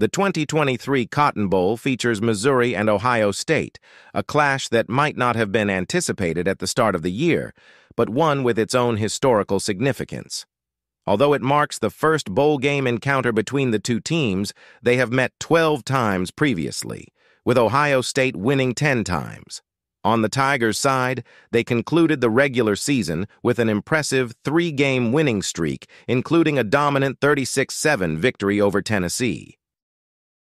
The 2023 Cotton Bowl features Missouri and Ohio State, a clash that might not have been anticipated at the start of the year, but one with its own historical significance. Although it marks the first bowl game encounter between the two teams, they have met 12 times previously, with Ohio State winning 10 times. On the Tigers' side, they concluded the regular season with an impressive three-game winning streak, including a dominant 36-7 victory over Tennessee.